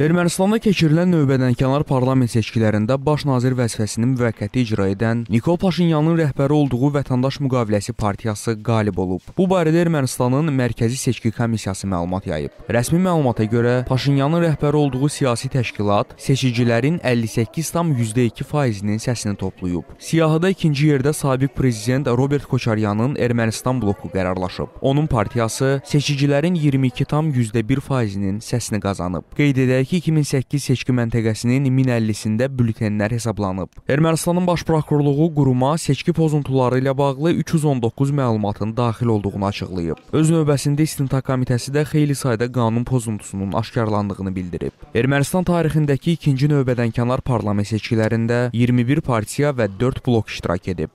Ermənistanda keçirilən növbədənkənar parlament seçkilərində baş nazir vəzifəsini müvəqqəti icra edən Nikol Paşinyanın rəhbəri olduğu Vətəndaş Müqaviləsi partiyası qalib olub. Bu barədə Ermənistanın Mərkəzi Seçki Komissiyası məlumat yayıb. Rəsmi məlumata görə Paşinyanın rəhbəri olduğu siyasi təşkilat seçicilərin 58,2 faizinin səsini toplayıb. Siyahıda ikinci yerdə sabiq prezident Robert Koçaryanın Ermənistan bloku qərarlaşıb. Onun partiyası seçicilərin 22,1 faizinin səsini qazanıb. Qeyd edək ki, 2008 seçki məntəqəsinin 1050-sində bültenlər hesablanıb. Ermənistanın baş prokurorluğu quruma seçki pozuntuları ilə bağlı 319 məlumatın daxil olduğunu açıqlayıb. Öz növbəsində İstintaq Komitəsi də xeyli sayda qanun pozuntusunun aşkarlandığını bildirib. Ermənistan tarixindəki ikinci növbədənkənar parlament seçkilərində 21 partiya və 4 blok iştirak edib.